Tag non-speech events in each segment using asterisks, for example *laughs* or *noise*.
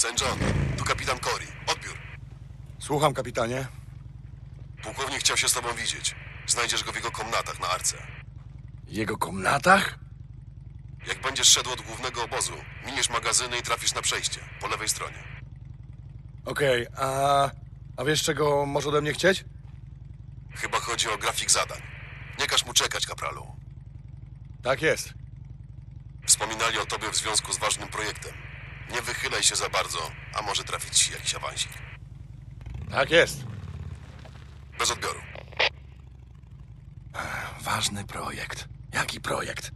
St. John, tu kapitan Cory. Odbiór. Słucham, kapitanie. Pułkownik chciał się z tobą widzieć. Znajdziesz go w jego komnatach na arce. Jego komnatach? Jak będziesz szedł od głównego obozu, miniesz magazyny i trafisz na przejście, po lewej stronie. Okej, a... A wiesz, czego może ode mnie chcieć? Chyba chodzi o grafik zadań. Nie każ mu czekać, kapralu. Tak jest. Wspominali o tobie w związku z ważnym projektem. Nie wychylaj się za bardzo, a może trafić ci jakiś awansik. Tak jest. Bez odbioru. Ważny projekt. Jaki projekt?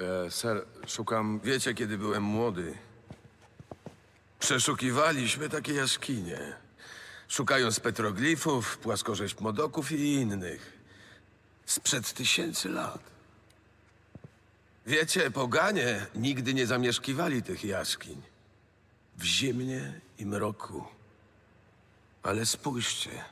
E, ser, szukam. Wiecie, kiedy byłem młody, przeszukiwaliśmy takie jaskinie. Szukając petroglifów, płaskorzeźb modoków i innych. Sprzed tysięcy lat. Wiecie, poganie nigdy nie zamieszkiwali tych jaskiń. W zimnie i mroku. Ale spójrzcie.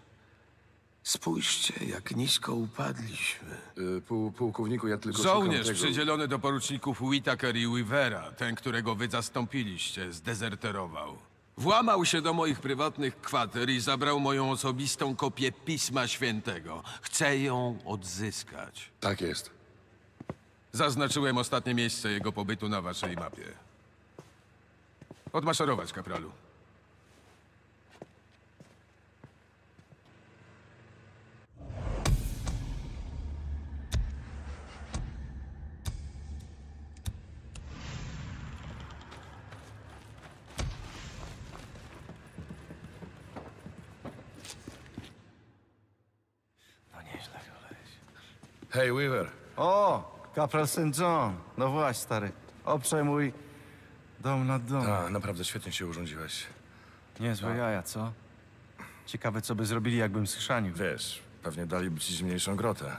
Spójrzcie, jak nisko upadliśmy. Y, Pół, pułkowniku, ja tylko Żołnierz tego... przydzielony do poruczników Whittaker i Weavera, ten, którego wy zastąpiliście, zdezerterował. Włamał się do moich prywatnych kwater i zabrał moją osobistą kopię Pisma Świętego. Chcę ją odzyskać. Tak jest. Zaznaczyłem ostatnie miejsce jego pobytu na waszej mapie. Odmaszerować, kapralu. Hej, Weaver. O, kapral St. John. No właśnie, stary. Obszaj mój dom nad domem. A, naprawdę świetnie się urządziłeś. Niezłe jaja, co? Ciekawe, co by zrobili, jakbym schrzanił. Wiesz, pewnie daliby ci zimniejszą grotę.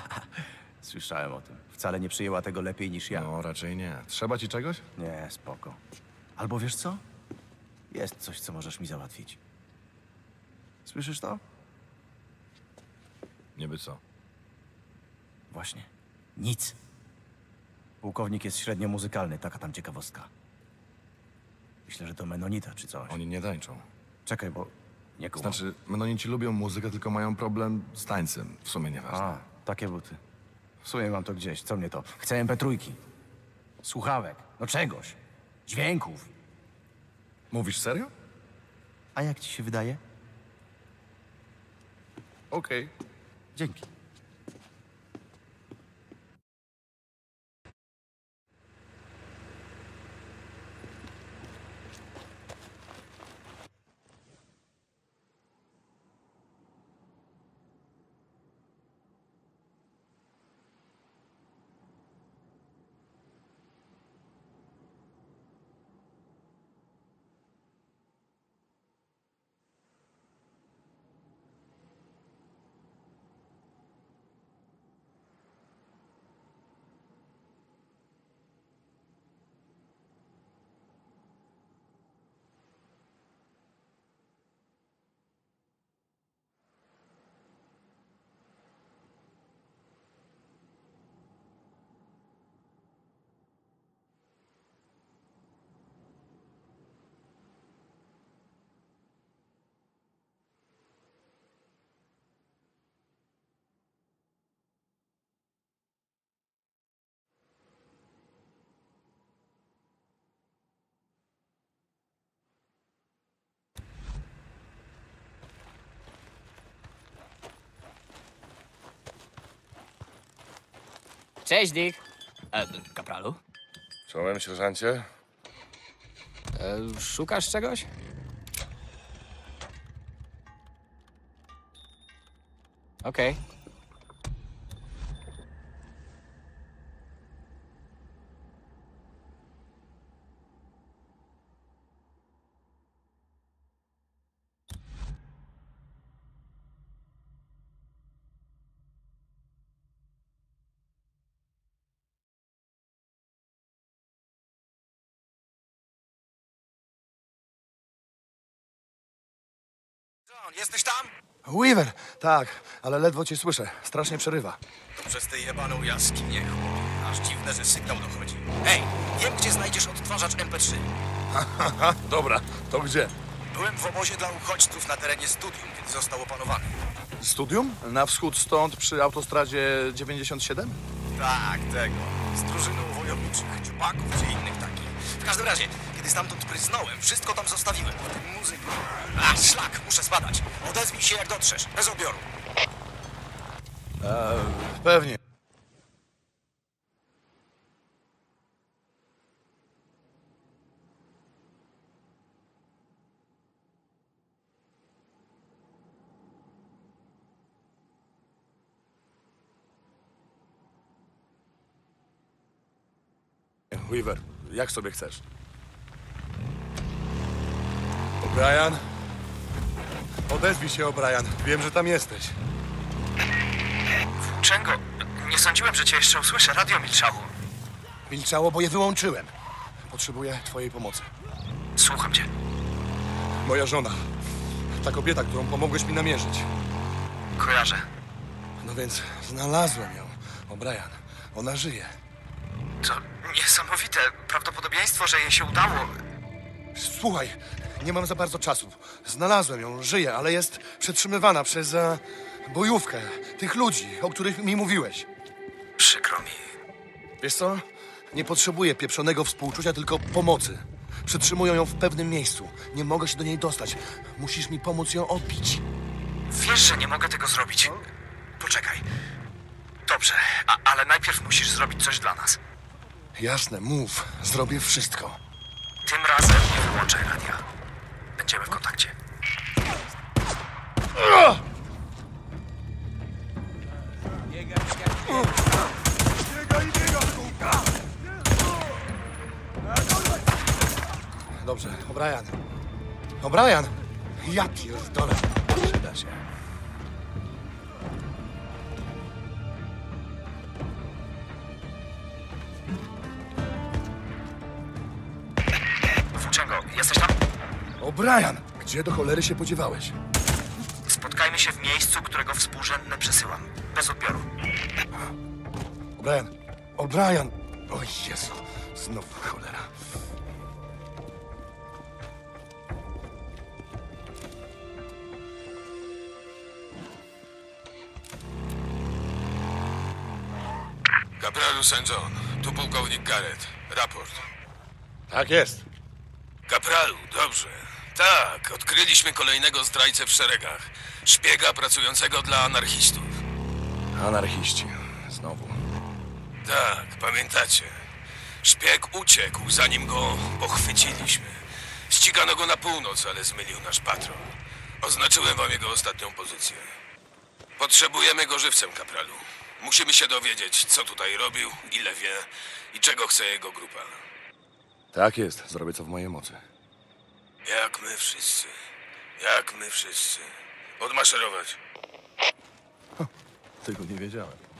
*laughs* Słyszałem o tym. Wcale nie przyjęła tego lepiej niż ja. No, raczej nie. Trzeba ci czegoś? Nie, spoko. Albo wiesz co? Jest coś, co możesz mi załatwić. Słyszysz to? Niby co. Właśnie. Nic. Pułkownik jest średnio muzykalny, taka tam ciekawostka. Myślę, że to Menonita czy coś. Oni nie tańczą. Czekaj, bo nie kumam. Znaczy, menonici lubią muzykę, tylko mają problem z tańcem. W sumie nieważne. A, takie buty. W sumie mam to gdzieś. Co mnie to? Chcę MP3. Słuchawek. No czegoś. Dźwięków. Mówisz serio? A jak ci się wydaje? Okej. Dzięki. Cześć, Dick. E, kapralu? Czołem, sierżancie. E, szukasz czegoś? Okej. Jesteś tam? Weaver! Tak, ale ledwo cię słyszę. Strasznie przerywa. To przez tę jebaną jaskinię, chłopie. Aż dziwne, że sygnał dochodzi. Ej, wiem, gdzie znajdziesz odtwarzacz MP3. Aha, *laughs* dobra, to gdzie? Byłem w obozie dla uchodźców na terenie studium, kiedy został opanowany. Studium? Na wschód stąd, przy autostradzie 97? Tak, tego. Z drużyną wojowniczych dziubaków czy innych takich. W każdym razie, kiedy stamtąd pryznąłem, wszystko tam zostawiłem. Muzykę. A, szlak, muszę spadać. Odezwij się, jak dotrzesz. Bez odbioru. Pewnie. Weaver, jak sobie chcesz? O'Brien? Odezwij się, O'Brien. Wiem, że tam jesteś. Czego? Nie sądziłem, że cię jeszcze usłyszę. Radio milczało. Milczało, bo je wyłączyłem. Potrzebuję twojej pomocy. Słucham cię. Moja żona. Ta kobieta, którą pomogłeś mi namierzyć. Kojarzę. No więc znalazłem ją. O'Brien. Ona żyje. To niesamowite. Prawdopodobieństwo, że jej się udało. Słuchaj, nie mam za bardzo czasu. Znalazłem ją, żyje, ale jest przetrzymywana przez e, bojówkę tych ludzi, o których mi mówiłeś. Przykro mi. Wiesz co? Nie potrzebuję pieprzonego współczucia, tylko pomocy. Przetrzymują ją w pewnym miejscu. Nie mogę się do niej dostać. Musisz mi pomóc ją odbić. Wiesz, że nie mogę tego zrobić. Poczekaj. Dobrze, ale najpierw musisz zrobić coś dla nas. Jasne, mów. Zrobię wszystko. Tym razem nie wyłączaj radia. Będziemy w kontakcie. Dobrze, O'Brien. O'Brien! Ja pierdolę. Przyda się. O'Brien! Gdzie do cholery się podziewałeś? Spotkajmy się w miejscu, którego współrzędne przesyłam. Bez odbioru. O'Brien! O'Brien! O Jezu! Znowu cholera. Kapralu St. John, tu pułkownik Garrett. Raport. Tak jest. Kapralu, dobrze. Tak, odkryliśmy kolejnego zdrajcę w szeregach. Szpiega pracującego dla anarchistów. Anarchiści. Znowu. Tak, pamiętacie. Szpieg uciekł, zanim go pochwyciliśmy. Ścigano go na północ, ale zmylił nasz patrol. Oznaczyłem wam jego ostatnią pozycję. Potrzebujemy go żywcem, kapralu. Musimy się dowiedzieć, co tutaj robił, ile wie i czego chce jego grupa. Tak jest. Zrobię co w mojej mocy. Jak my wszyscy. Jak my wszyscy. Odmaszerować. Tego nie wiedziałem.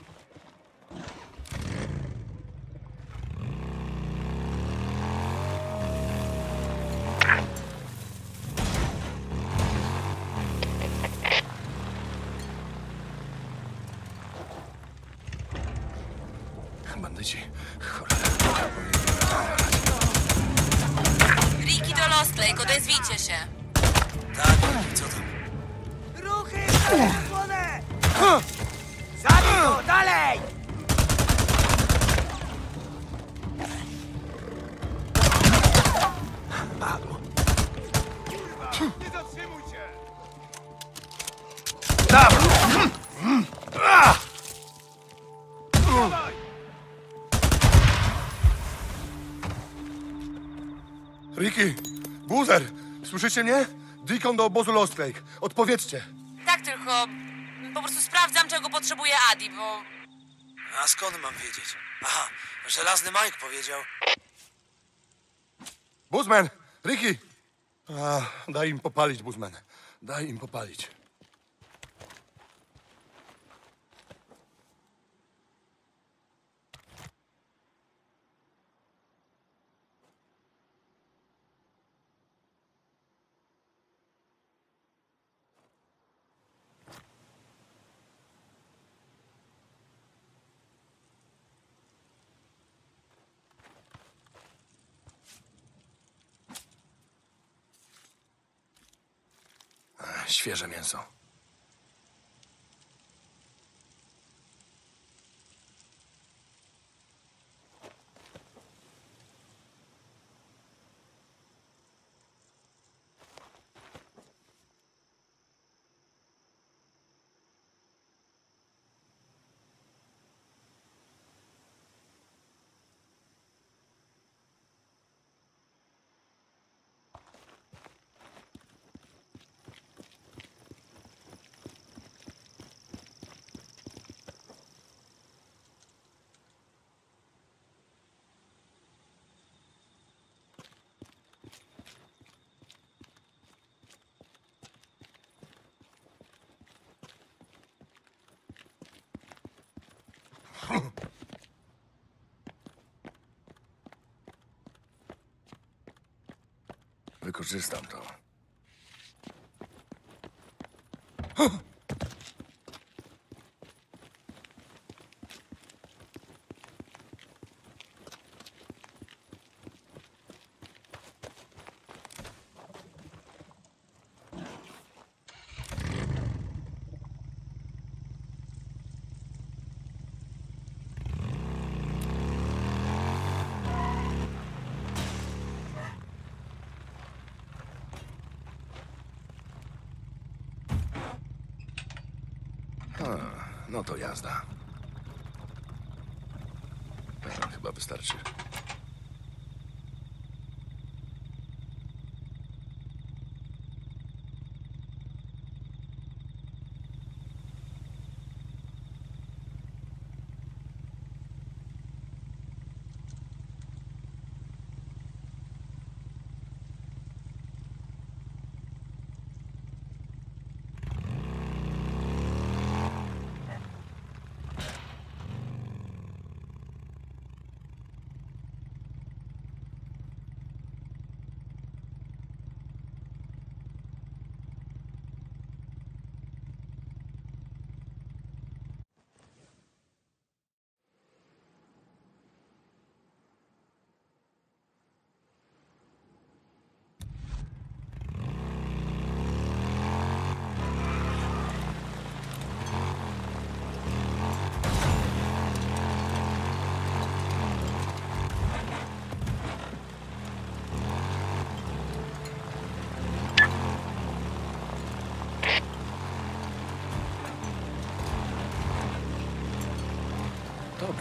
Słyszycie mnie? Deacon do obozu Lost Lake. Odpowiedzcie. Tak tylko... Po prostu sprawdzam, czego potrzebuje Adi, bo... A skąd mam wiedzieć? Aha, żelazny Mike powiedział. Buzman, Ricky. A, daj im popalić, Buzman. Daj im popalić. Świeże mięso. Wykorzystam to. Jazda. Chyba wystarczy.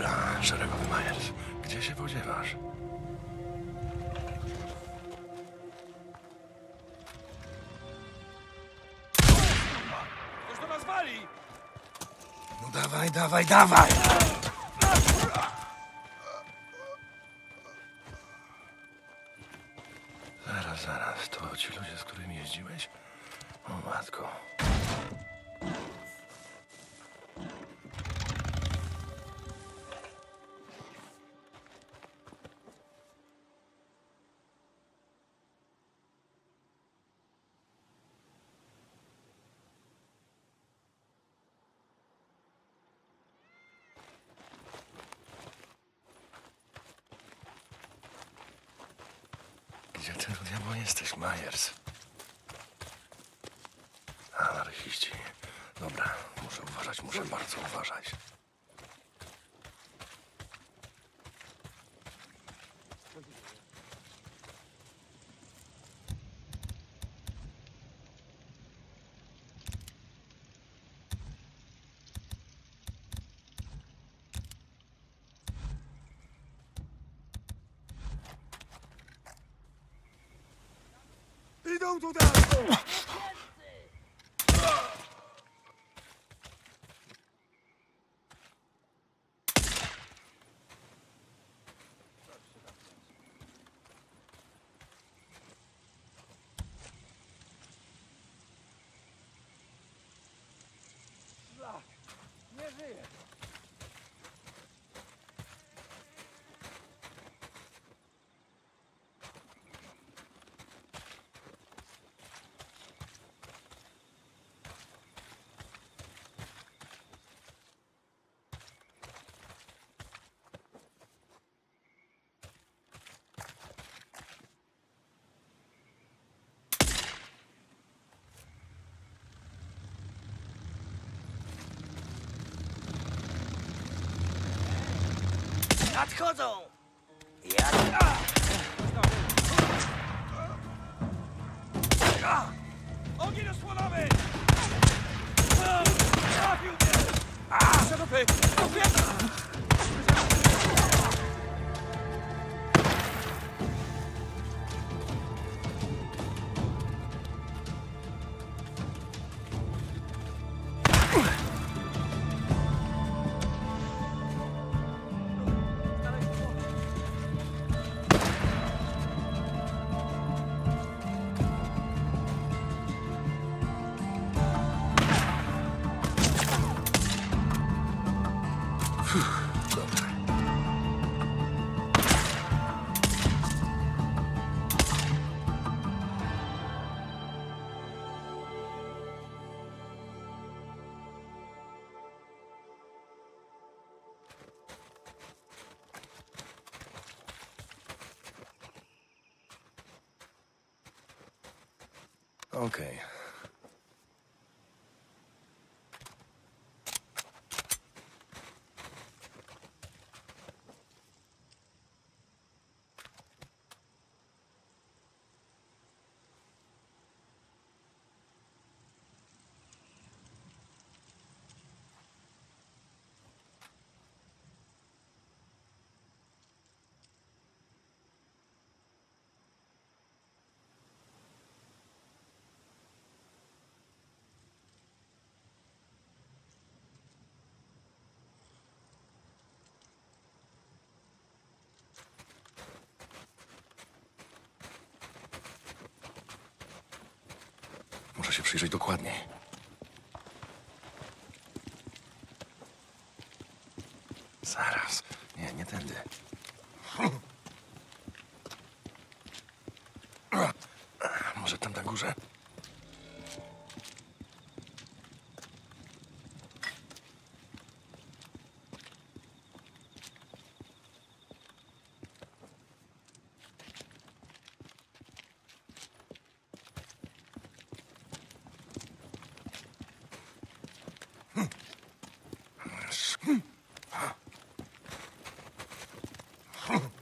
Dobra, szeregowy Myers. Gdzie się podziewasz? Ktoś do nas wali! No dawaj, dawaj, dawaj! Gdzie ty do diabła jesteś, Myers? Anarchiści. Dobra, muszę uważać, muszę bardzo uważać. Nadchodzą! Jak... Okej. Muszę się przyjrzeć dokładniej. Zaraz. Nie, nie tędy. Może tam na górze?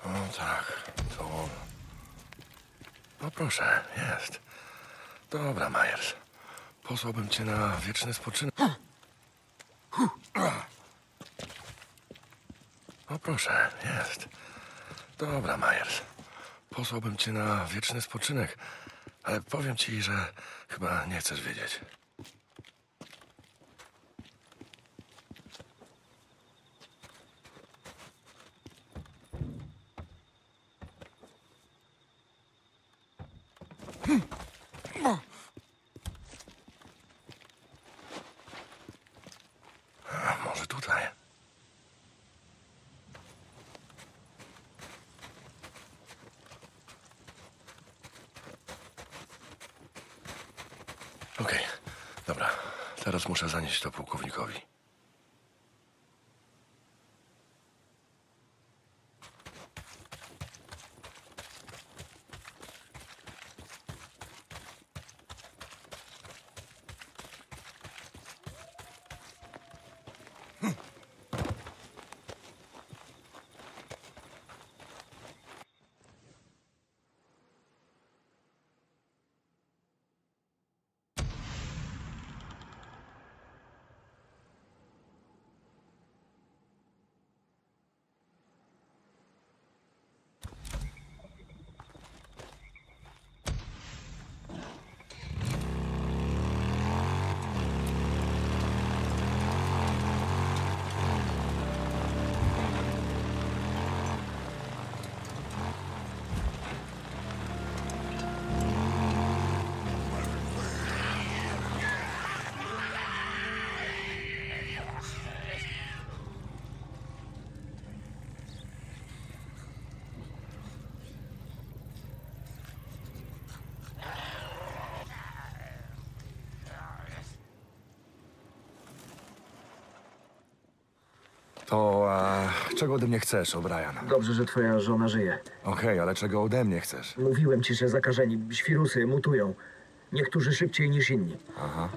O tak, to on. No proszę, jest. Dobra, Myers. Posłałbym cię na wieczny spoczynek. O proszę, jest. Dobra, Myers. Posłałbym cię na wieczny spoczynek, ale powiem ci, że chyba nie chcesz wiedzieć. A może tutaj? Okej, dobra. Teraz muszę zanieść to pułkownikowi. To, a, czego ode mnie chcesz, O'Brien? Dobrze, że twoja żona żyje. Okej, ale czego ode mnie chcesz? Mówiłem ci, że zakażeni świrusy mutują. Niektórzy szybciej niż inni. Aha.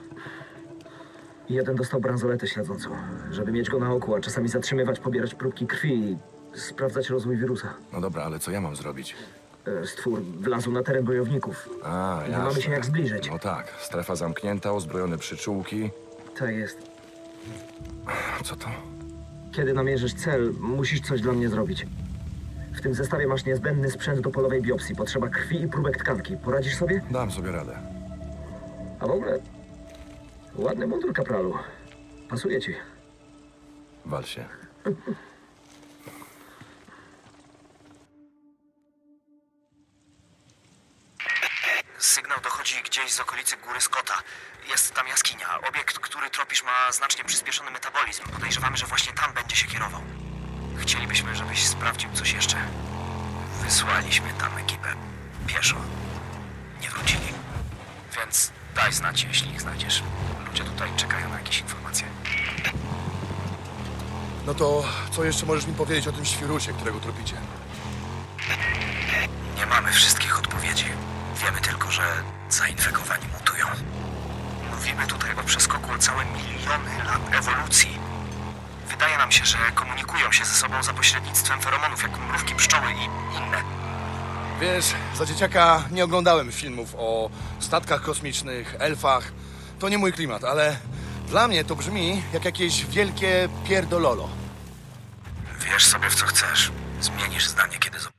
Jeden dostał bransoletę śledzącą, żeby mieć go na oku, a czasami zatrzymywać, pobierać próbki krwi i sprawdzać rozwój wirusa. No dobra, ale co ja mam zrobić? E, Stwór wlazł na teren bojowników. A, Nie jasne. mamy się jak zbliżyć. No tak, strefa zamknięta, uzbrojone przyczółki. Tak jest. Co to? Kiedy namierzysz cel, musisz coś dla mnie zrobić. W tym zestawie masz niezbędny sprzęt do polowej biopsji. Potrzeba krwi i próbek tkanki. Poradzisz sobie? Dam sobie radę. A w ogóle... Ładny mundur, kapralu. Pasuje ci. Wal się. Sygnał dochodzi gdzieś z okolicy góry Scotta. Jest tam jaskinia. Obiekt, który tropisz, ma znacznie przyspieszony metabolizm. Podejrzewamy, że właśnie będzie się kierował. Chcielibyśmy, żebyś sprawdził coś jeszcze. Wysłaliśmy tam ekipę. Pieszo. Nie wrócili. Więc daj znać, jeśli ich znajdziesz. Ludzie tutaj czekają na jakieś informacje. No to co jeszcze możesz mi powiedzieć o tym świrusie, którego tropicie? Nie mamy wszystkich odpowiedzi. Wiemy tylko, że zainfekowani mutują. Mówimy tutaj o przeskoku o całe miliony lat ewolucji. Wydaje nam się, że komunikują się ze sobą za pośrednictwem feromonów, jak mrówki pszczoły i inne. Wiesz, za dzieciaka nie oglądałem filmów o statkach kosmicznych, elfach. To nie mój klimat, ale dla mnie to brzmi jak jakieś wielkie pierdololo. Wiesz sobie w co chcesz. Zmienisz zdanie, kiedy zobaczysz.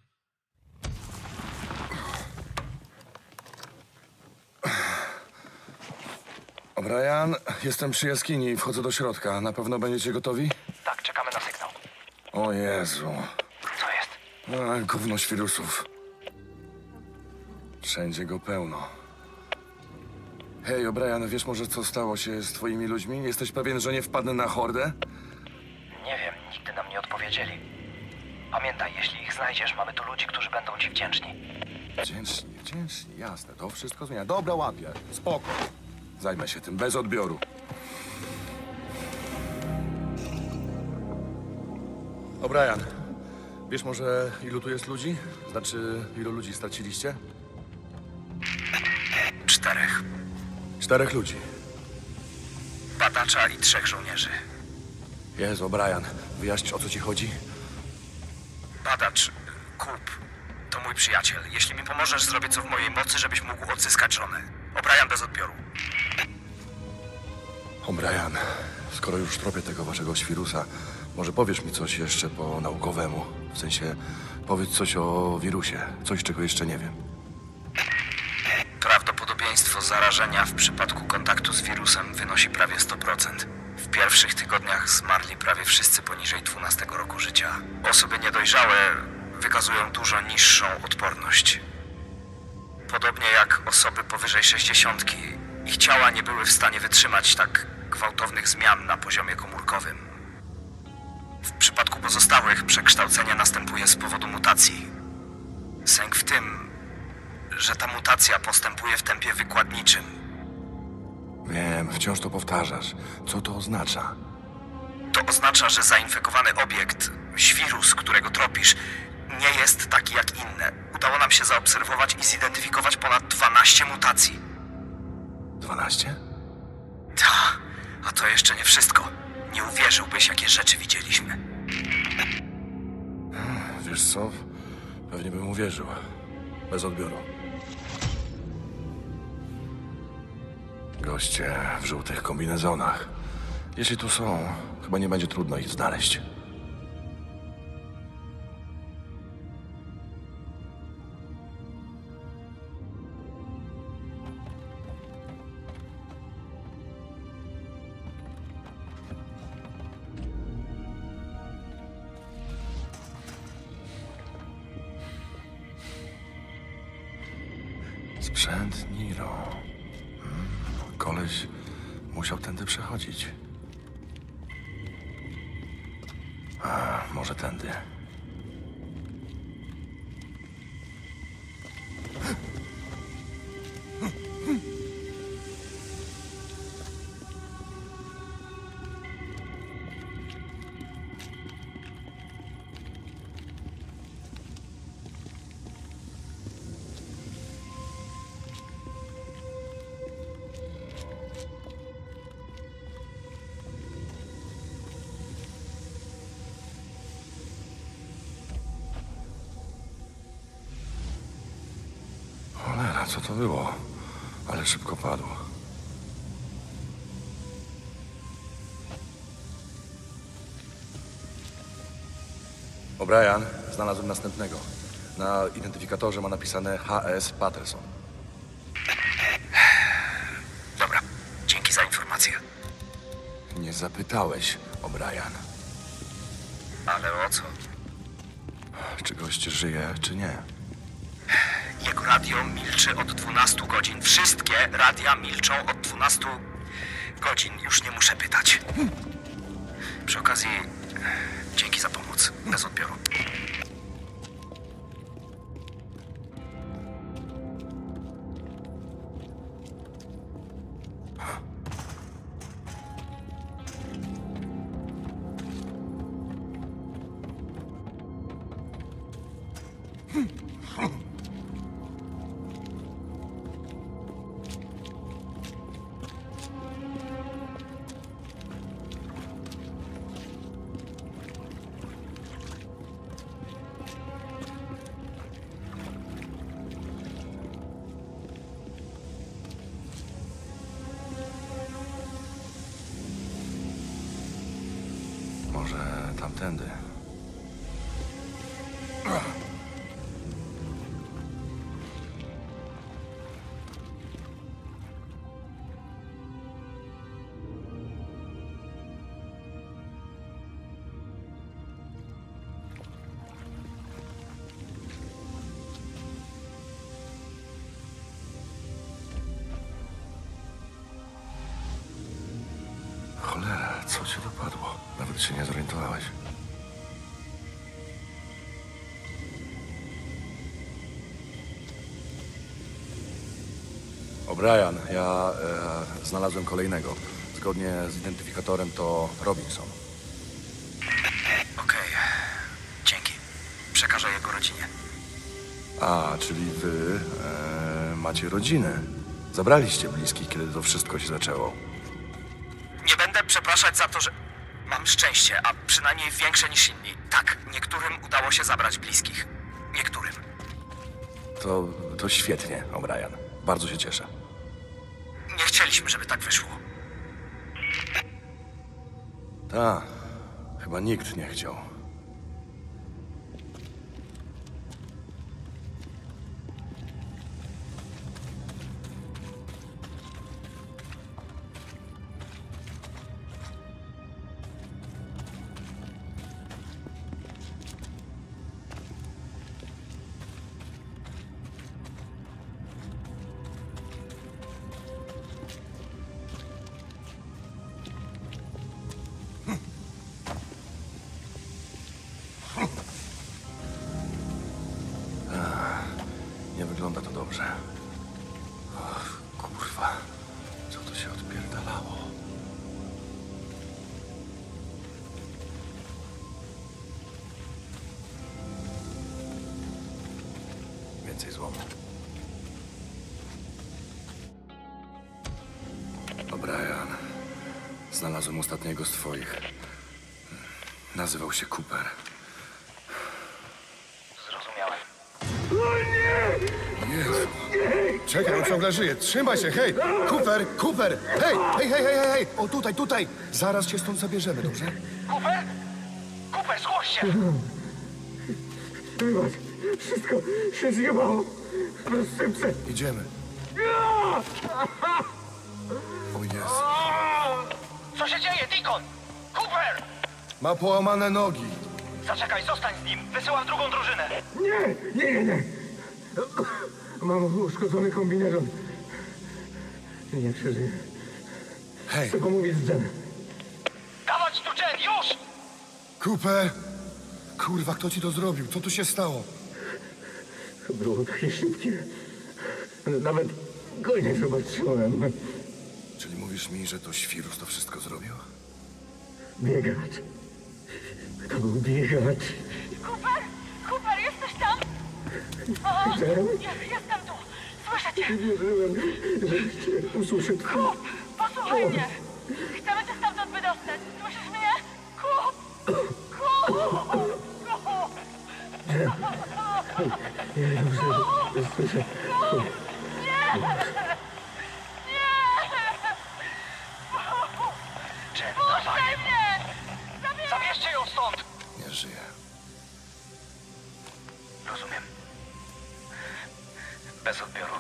O'Brien, jestem przy jaskini i wchodzę do środka. Na pewno będziecie gotowi? Tak, czekamy na sygnał. O Jezu. Co jest? A, gówno świrusów. Wszędzie go pełno. Hej, O'Brien, wiesz może co stało się z twoimi ludźmi? Jesteś pewien, że nie wpadnę na hordę? Nie wiem, nigdy nam nie odpowiedzieli. Pamiętaj, jeśli ich znajdziesz, mamy tu ludzi, którzy będą ci wdzięczni. Wdzięczni, wdzięczni, jasne, to wszystko zmienia. Dobra, łapię, spoko. Zajmę się tym, bez odbioru. O'Brien, wiesz może ilu tu jest ludzi? Znaczy, ilu ludzi straciliście? Czterech. Czterech ludzi. Badacza i trzech żołnierzy. Jezu, O'Brien, wyjaśnisz o co ci chodzi? Badacz, Kup, to mój przyjaciel. Jeśli mi pomożesz, zrobię co w mojej mocy, żebyś mógł odzyskać żonę. O'Brien bez odbioru. O'Brien, skoro już tropię tego waszego świrusa, może powiesz mi coś jeszcze po naukowemu? W sensie, powiedz coś o wirusie, coś czego jeszcze nie wiem. Prawdopodobieństwo zarażenia w przypadku kontaktu z wirusem wynosi prawie 100%. W pierwszych tygodniach zmarli prawie wszyscy poniżej 12 roku życia. Osoby niedojrzałe wykazują dużo niższą odporność. Podobnie jak osoby powyżej 60, ich ciała nie były w stanie wytrzymać tak gwałtownych zmian na poziomie komórkowym. W przypadku pozostałych przekształcenie następuje z powodu mutacji. Sęk w tym, że ta mutacja postępuje w tempie wykładniczym. Wiem, wciąż to powtarzasz. Co to oznacza? To oznacza, że zainfekowany obiekt, świrus, którego tropisz, nie jest taki jak inne. Udało nam się zaobserwować i zidentyfikować ponad 12 mutacji. 12? Ta, a to jeszcze nie wszystko. Nie uwierzyłbyś, jakie rzeczy widzieliśmy. Wiesz co? Pewnie bym uwierzył. Bez odbioru. Goście w żółtych kombinezonach. Jeśli tu są, chyba nie będzie trudno ich znaleźć. Co to było, ale szybko padło. O'Brien, znalazłem następnego. Na identyfikatorze ma napisane HS Patterson. Dobra, dzięki za informację. Nie zapytałeś, O'Brien, Ale o co? czy gość żyje, czy nie. Radio milczy od 12 godzin. Wszystkie radia milczą od 12 godzin. Już nie muszę pytać. Przy okazji, dzięki za pomoc. Bez odbioru. Co cię dopadło? Nawet się nie zorientowałeś. O'Brien, ja e, znalazłem kolejnego. Zgodnie z identyfikatorem to Robinson. Okej. Dzięki. Przekażę jego rodzinie. A, czyli wy e, macie rodzinę. Zabraliście bliskich, kiedy to wszystko się zaczęło. Przepraszać za to, że mam szczęście, a przynajmniej większe niż inni. Tak, niektórym udało się zabrać bliskich. Niektórym. To, to świetnie, O'Brien. Bardzo się cieszę. Nie chcieliśmy, żeby tak wyszło. Tak, chyba nikt nie chciał. Więcej złomu. O'Brien, znalazłem ostatniego z twoich. Nazywał się Cooper. Zrozumiałem. Jezu. Czekaj, on ciągle żyje. Trzymaj się, hej! Cooper, Cooper! Hej, hej, hej, hej, hej! O, tutaj, tutaj! Zaraz cię stąd zabierzemy, dobrze? Cooper? Cooper, zgłoś się! Wybacz, wszystko się zjebało. Rozsypce. Idziemy. O Jezu. Co się dzieje, Deacon? Cooper! Ma połamane nogi. Zaczekaj, zostań z nim. Wysyłam drugą drużynę. Nie, nie, nie, nie. Mam uszkodzony kombinezon. Nie przeżyję. Hej, Chcę pomówić z Jen. Dawać tu Jen, już! Cooper! Kurwa, kto ci to zrobił? Co tu się stało? Było takie szybkie. Nawet go nie zobaczyłem. Czyli mówisz mi, że to świrus to wszystko zrobił? Biegacz. To był biegacz. Cooper! Cooper, jesteś tam? O, Jen? jest, jestem tu. Słyszę cię. Nie wierzyłem, że cię usłyszę. Kup, posłuchaj mnie. Chcemy cię stamtąd wydostać. Słyszysz mnie? Kup! Kup! Kup! Słyszę. Nie! Puszczaj mnie! Zabierz! Zabierzcie ją stąd! Nie żyje. Rozumiem. Bez odbioru.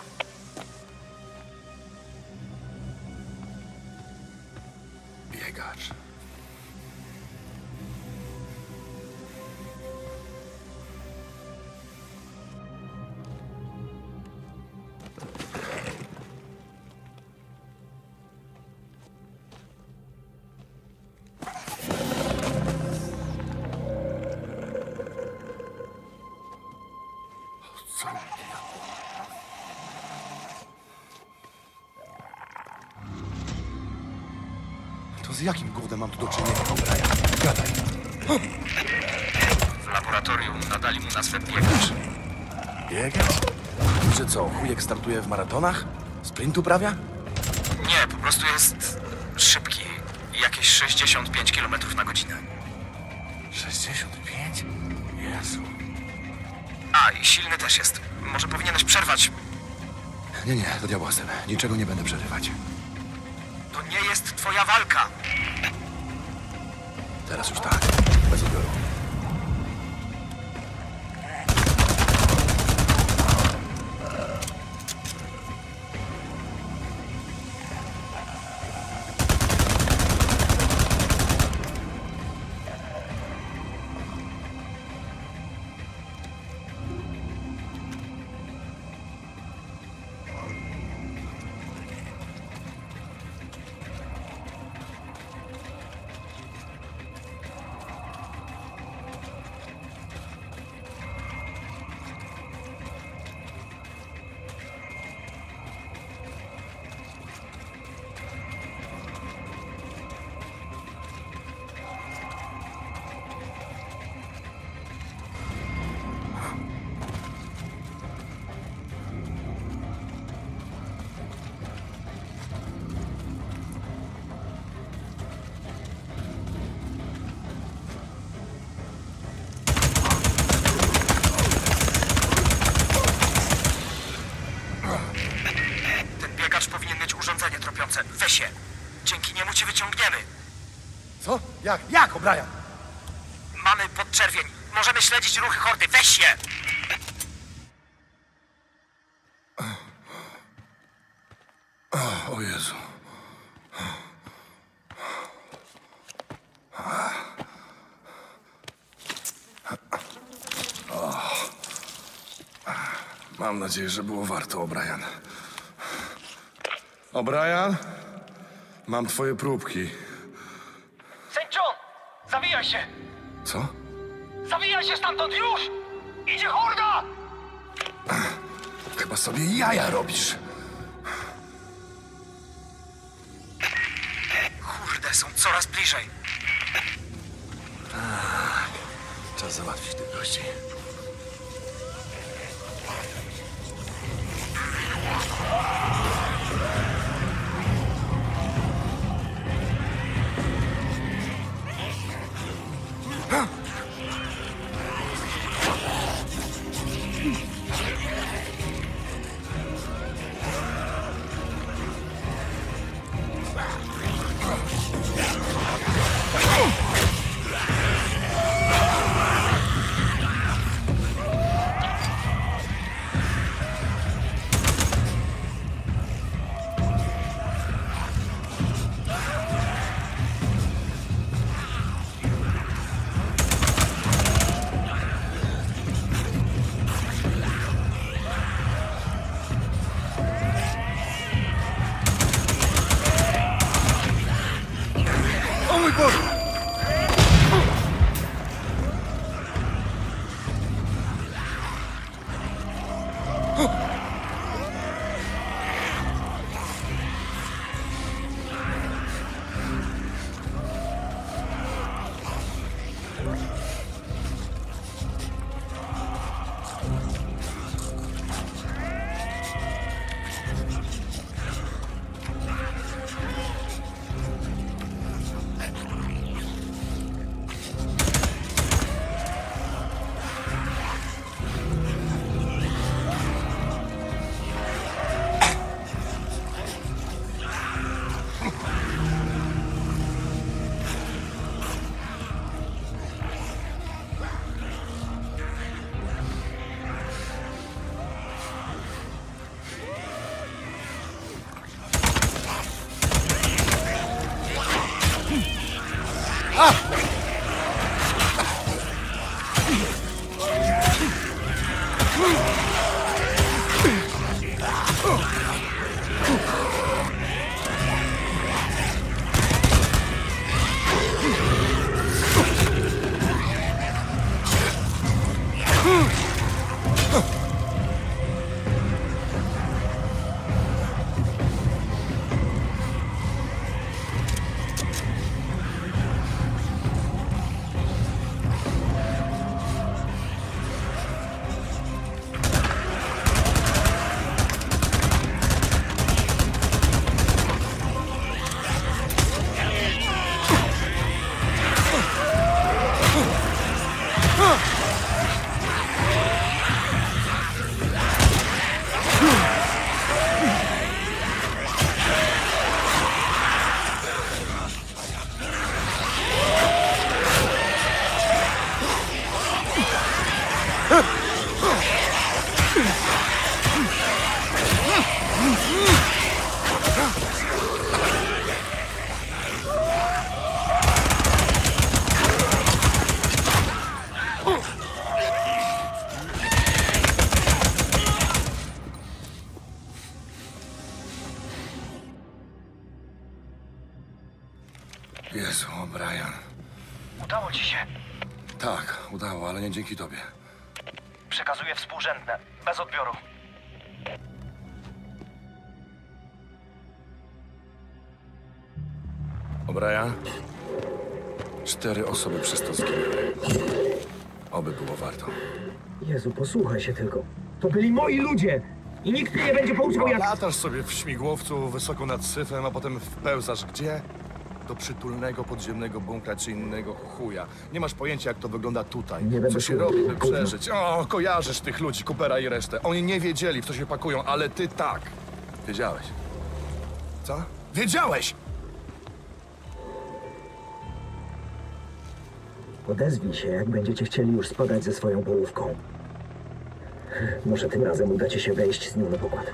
Biegacz. Biegać? Że co, chujek startuje w maratonach? Sprint uprawia? Nie, po prostu jest szybki. Jakieś 65 km na godzinę. 65? Jezu. A, i silny też jest. Może powinieneś przerwać. Nie, nie, do diabła z tym. Niczego nie będę przerywać. To nie jest twoja walka. Teraz już tak. Bez odbioru. O'Brien? Mamy podczerwień. Możemy śledzić ruchy hordy. Weź je! O Jezu. Mam nadzieję, że było warto, O'Brien. O'Brien? Mam twoje próbki. Co? Zawijaj się stamtąd już! Idzie horda! Chyba sobie jaja robisz. Cztery osoby przez to zginęły. Oby było warto. Jezu, posłuchaj się tylko. To byli moi ludzie! I nikt mnie nie będzie pouczał jak... Latasz sobie w śmigłowcu wysoko nad syfem, a potem wpełzasz gdzie? Do przytulnego podziemnego bunkra czy innego chuja. Nie masz pojęcia, jak to wygląda tutaj. Nie będę co się robi, by przeżyć. O, kojarzysz tych ludzi, Coopera i resztę. Oni nie wiedzieli, w co się pakują, ale ty tak. Wiedziałeś. Co? Wiedziałeś! Odezwij się, jak będziecie chcieli już spadać ze swoją połówką. Może tym razem uda ci się wejść z nią na pokład.